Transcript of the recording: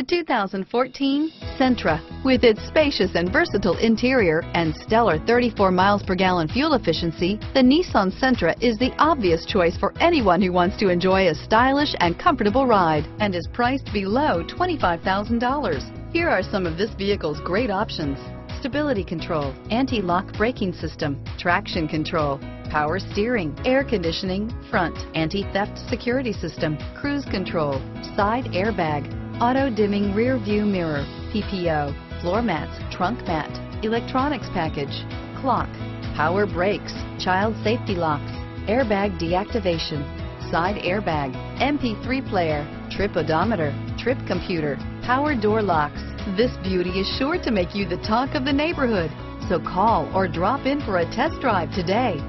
The 2014 Sentra. With its spacious and versatile interior and stellar 34 miles per gallon fuel efficiency, the Nissan Sentra is the obvious choice for anyone who wants to enjoy a stylish and comfortable ride and is priced below $25,000. Here are some of this vehicle's great options. Stability control, anti-lock braking system, traction control, power steering, air conditioning, front, anti-theft security system, cruise control, side airbag, auto dimming rear view mirror, PPO, floor mats, trunk mat, electronics package, clock, power brakes, child safety locks, airbag deactivation, side airbag, MP3 player, trip odometer, trip computer, power door locks. This beauty is sure to make you the talk of the neighborhood. So call or drop in for a test drive today.